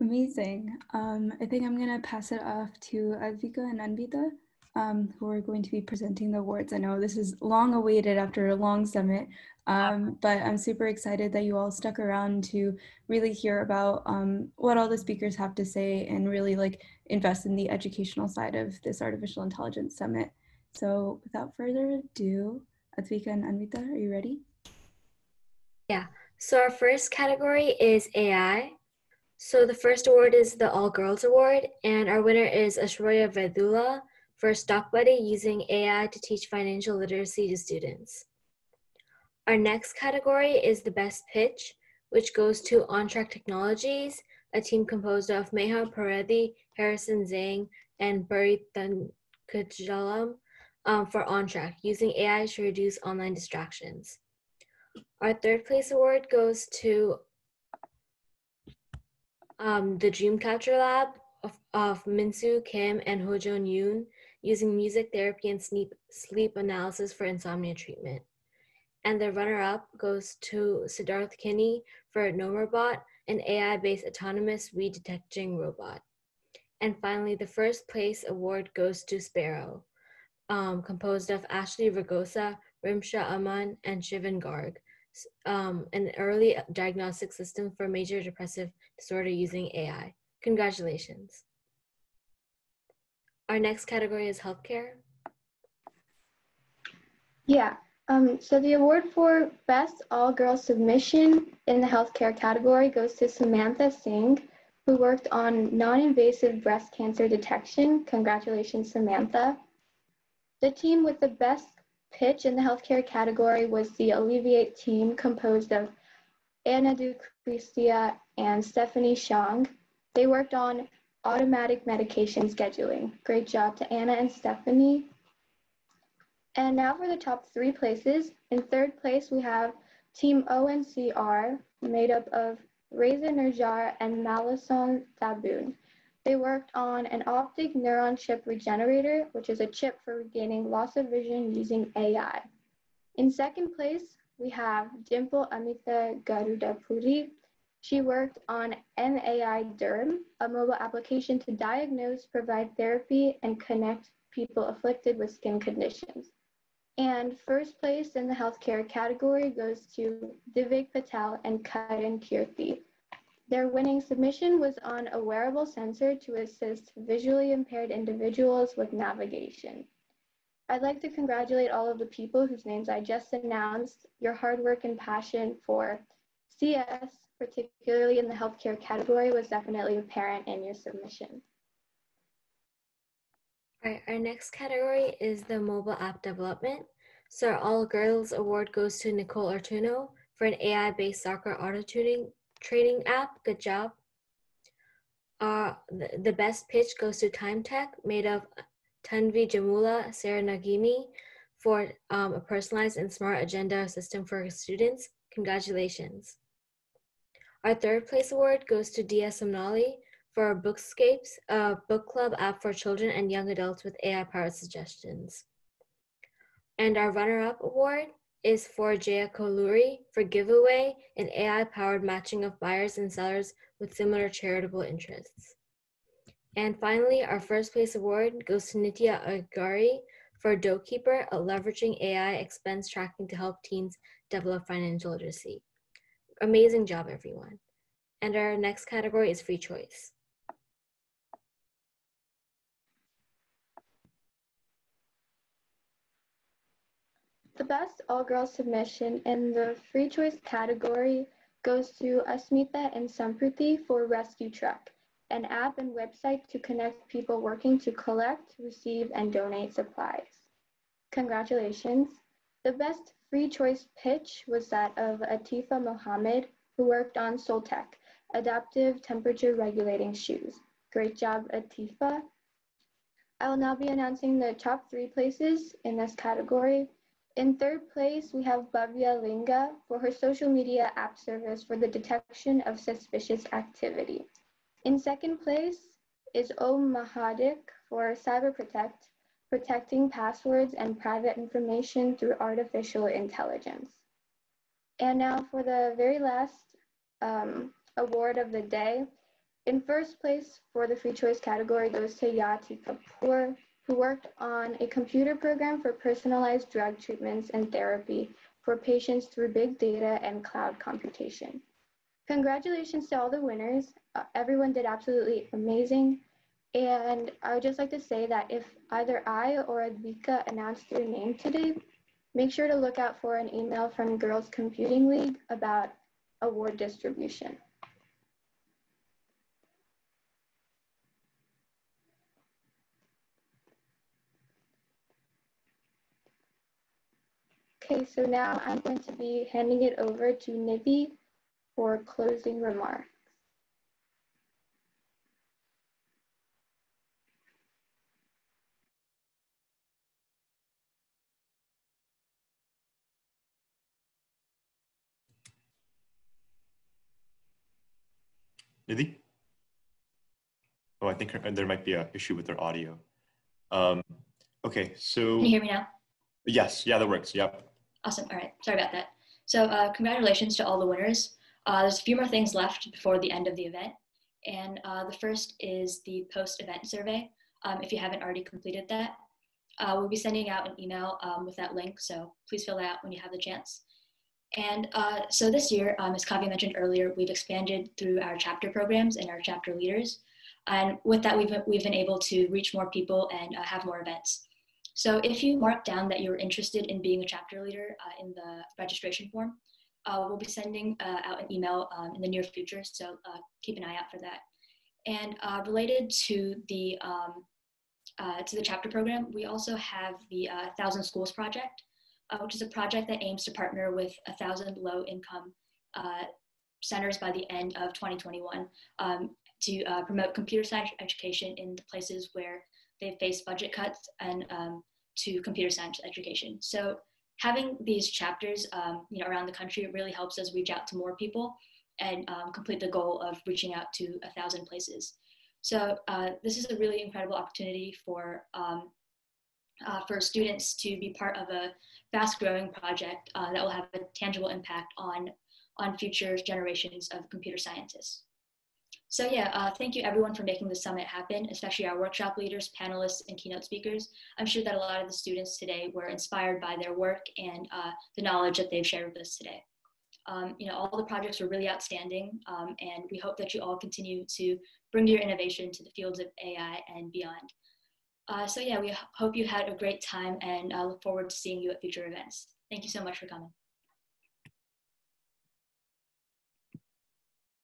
Amazing. Um, I think I'm going to pass it off to Advika and Anvita, um, who are going to be presenting the awards. I know this is long awaited after a long summit, um, but I'm super excited that you all stuck around to really hear about um, what all the speakers have to say and really like invest in the educational side of this artificial intelligence summit. So without further ado, Advika and Anvita, are you ready? Yeah. So our first category is AI. So the first award is the All Girls Award, and our winner is Ashwarya Vedula for Stock Buddy using AI to teach financial literacy to students. Our next category is the Best Pitch, which goes to OnTrack Technologies, a team composed of Meha Paredi, Harrison Zhang, and Buri Thankajalam um, for OnTrack, using AI to reduce online distractions. Our third place award goes to um, the Dreamcatcher Lab of, of Minsu Kim and Hojun Yoon using music therapy and sleep, sleep analysis for insomnia treatment. And the runner-up goes to Siddharth Kinney for Nomobot, an AI-based autonomous weed detecting robot. And finally, the first place award goes to Sparrow, um, composed of Ashley Ragosa, Rimsha Aman, and Shivan Garg, um, an early diagnostic system for major depressive disorder using AI. Congratulations. Our next category is healthcare. Yeah, um, so the award for Best All Girl Submission in the healthcare category goes to Samantha Singh, who worked on non invasive breast cancer detection. Congratulations, Samantha. The team with the best pitch in the healthcare category was the Alleviate team composed of Anna Ducristia and Stephanie Shang. They worked on automatic medication scheduling. Great job to Anna and Stephanie. And now for the top three places. In third place, we have Team ONCR, made up of Reza Nerjar and Malison Taboon. They worked on an optic neuron chip regenerator, which is a chip for regaining loss of vision using AI. In second place, we have Dimple Amita Garudapuri. She worked on NAI Derm, a mobile application to diagnose, provide therapy, and connect people afflicted with skin conditions. And first place in the healthcare category goes to Divik Patel and Karan Kirti. Their winning submission was on a wearable sensor to assist visually impaired individuals with navigation. I'd like to congratulate all of the people whose names I just announced. Your hard work and passion for CS, particularly in the healthcare category, was definitely apparent in your submission. All right, our next category is the mobile app development. So our All Girls Award goes to Nicole Artuno for an AI-based soccer auto trading app. Good job. Uh, the, the best pitch goes to Time Tech, made of Tanvi Jamula, Sarah Nagimi, for um, a personalized and smart agenda system for students. Congratulations. Our third place award goes to Dia Somnali for Bookscapes, a book club app for children and young adults with AI-powered suggestions. And our runner-up award is for Jaya Koluri for Giveaway, an AI-powered matching of buyers and sellers with similar charitable interests. And finally, our first place award goes to Nitya Agari for DokeKeeper, a leveraging AI expense tracking to help teens develop financial literacy. Amazing job, everyone. And our next category is free choice. The best all-girls submission in the free choice category goes to Asmita and Sampriti for Rescue Truck, an app and website to connect people working to collect, receive, and donate supplies. Congratulations. The best free choice pitch was that of Atifa Mohammed, who worked on Soltech, adaptive temperature regulating shoes. Great job, Atifa. I will now be announcing the top three places in this category in third place, we have Bhavya Linga for her social media app service for the detection of suspicious activity. In second place is Om Mahadik for CyberProtect, protecting passwords and private information through artificial intelligence. And now for the very last um, award of the day, In first place for the free choice category goes to Yati Kapoor, who worked on a computer program for personalized drug treatments and therapy for patients through big data and cloud computation. Congratulations to all the winners. Uh, everyone did absolutely amazing. And I would just like to say that if either I or Advika announced your name today, make sure to look out for an email from Girls Computing League about award distribution. Okay, so now I'm going to be handing it over to Nivi for closing remarks. Nidhi? Oh, I think her, there might be an issue with their audio. Um, okay, so. Can you hear me now? Yes, yeah, that works. Yep. Awesome. All right. Sorry about that. So, uh, congratulations to all the winners. Uh, there's a few more things left before the end of the event. And uh, the first is the post event survey. Um, if you haven't already completed that, uh, we'll be sending out an email um, with that link. So, please fill that out when you have the chance. And uh, so this year, um, as Kavya mentioned earlier, we've expanded through our chapter programs and our chapter leaders. And with that, we've, we've been able to reach more people and uh, have more events. So if you mark down that you're interested in being a chapter leader uh, in the registration form, uh, we'll be sending uh, out an email um, in the near future, so uh, keep an eye out for that. And uh, related to the, um, uh, to the chapter program, we also have the Thousand Schools Project, which is a project that aims to partner with a thousand low-income centers by the end of 2021 um, to promote computer science education in the places where they face budget cuts and um, to computer science education. So having these chapters um, you know, around the country really helps us reach out to more people and um, complete the goal of reaching out to a thousand places. So uh, this is a really incredible opportunity for, um, uh, for students to be part of a fast growing project uh, that will have a tangible impact on, on future generations of computer scientists. So yeah, uh, thank you everyone for making the summit happen, especially our workshop leaders, panelists, and keynote speakers. I'm sure that a lot of the students today were inspired by their work and uh, the knowledge that they've shared with us today. Um, you know, all the projects were really outstanding, um, and we hope that you all continue to bring your innovation to the fields of AI and beyond. Uh, so yeah, we hope you had a great time and uh, look forward to seeing you at future events. Thank you so much for coming.